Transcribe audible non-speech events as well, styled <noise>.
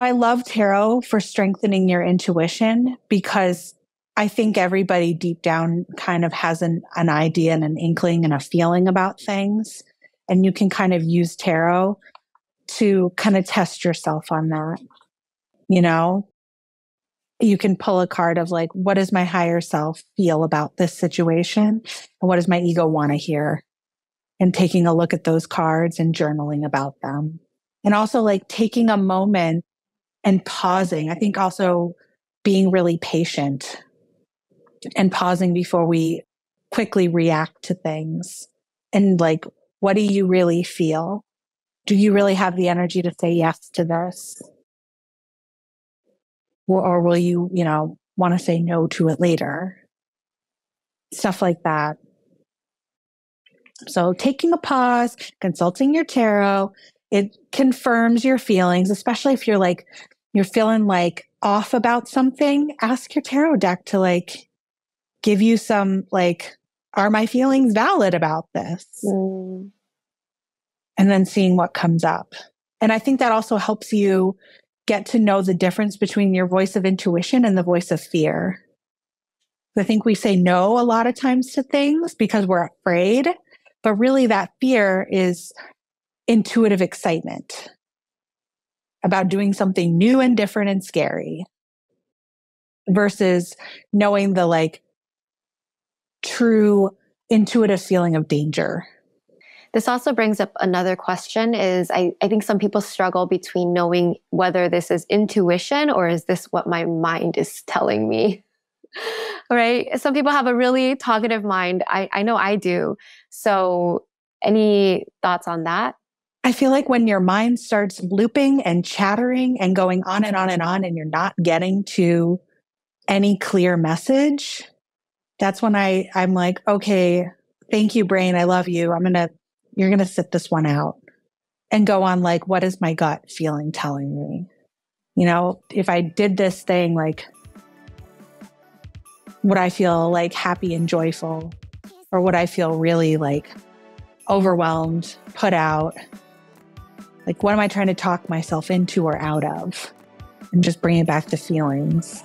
I love tarot for strengthening your intuition because I think everybody deep down kind of has an, an idea and an inkling and a feeling about things. And you can kind of use tarot to kind of test yourself on that. You know, you can pull a card of like, what does my higher self feel about this situation? And what does my ego want to hear? And taking a look at those cards and journaling about them. And also like taking a moment and pausing. I think also being really patient and pausing before we quickly react to things. And like, what do you really feel? Do you really have the energy to say yes to this? or will you, you know, want to say no to it later? Stuff like that. So taking a pause, consulting your tarot, it confirms your feelings, especially if you're like, you're feeling like off about something, ask your tarot deck to like give you some like, are my feelings valid about this? Mm. And then seeing what comes up. And I think that also helps you get to know the difference between your voice of intuition and the voice of fear. I think we say no a lot of times to things because we're afraid, but really that fear is intuitive excitement about doing something new and different and scary versus knowing the like true intuitive feeling of danger. This also brings up another question is I, I think some people struggle between knowing whether this is intuition or is this what my mind is telling me? <laughs> right? Some people have a really talkative mind. I, I know I do. So any thoughts on that? I feel like when your mind starts looping and chattering and going on and on and on, and you're not getting to any clear message, that's when I, I'm like, okay, thank you, brain. I love you. I'm going to you're going to sit this one out and go on like, what is my gut feeling telling me? You know, if I did this thing, like, would I feel like happy and joyful? Or would I feel really like overwhelmed, put out? Like, what am I trying to talk myself into or out of? And just bring it back to feelings.